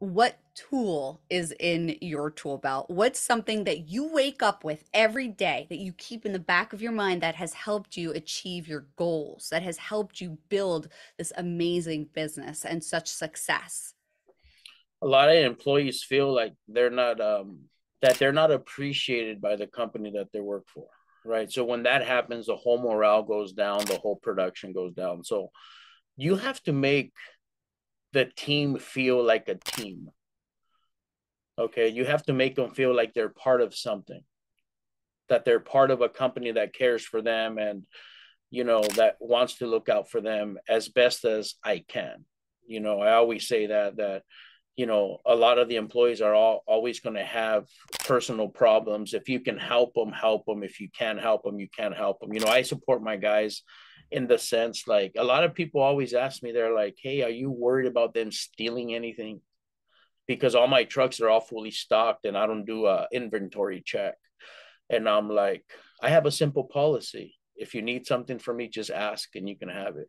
what tool is in your tool belt? What's something that you wake up with every day that you keep in the back of your mind that has helped you achieve your goals, that has helped you build this amazing business and such success? A lot of employees feel like they're not um, that they're not appreciated by the company that they work for, right? So when that happens, the whole morale goes down, the whole production goes down. So you have to make the team feel like a team. Okay, you have to make them feel like they're part of something, that they're part of a company that cares for them and, you know, that wants to look out for them as best as I can. You know, I always say that, that, you know, a lot of the employees are all, always going to have personal problems. If you can help them, help them. If you can't help them, you can't help them. You know, I support my guys in the sense like a lot of people always ask me they're like hey are you worried about them stealing anything? Because all my trucks are all fully stocked and i don't do a inventory check. And i'm like i have a simple policy. If you need something from me just ask and you can have it